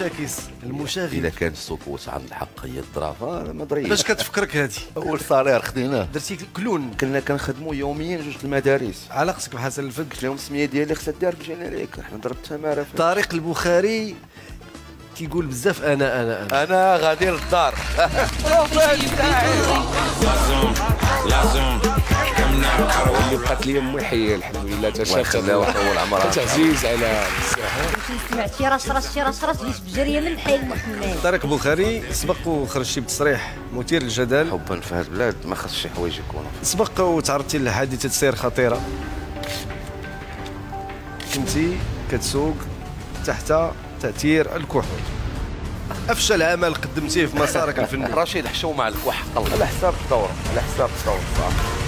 المعاكس المشاغب. إذا كان السوق وسع عند الحق هي الظرافة ما دريش. باش كتفكرك هذه أول صالير خديناه درتي كلون. كنا كنخدموا يوميا جوج المدارس. علاقتك بحسن الفك قلت لهم السميه ديالي خصها دار في الجينيريك حنا ضربتها مارا طارق البخاري كيقول بزاف أنا أنا أنا. أنا غادي للدار. اللي بقات لي أمي حية الحمد لله يخليها ويطول عمرها. تعزيز على الساحه سمعت شي راس راس شي راس راس جيت بجرية من حي المحمد طارق البخاري سبق وخرج شي بتصريح مثير للجدل. حبا في هذه البلاد ما خصش شي حوايج يكونوا. سبق وتعرضتي لحادثة سير خطيرة. كنتي كتسوق تحت تأثير الكحول. أفشل عمل قدمتيه في مسارك الفني. رشيد حشومة على الكح على حساب الدورة على حساب الدورة. صح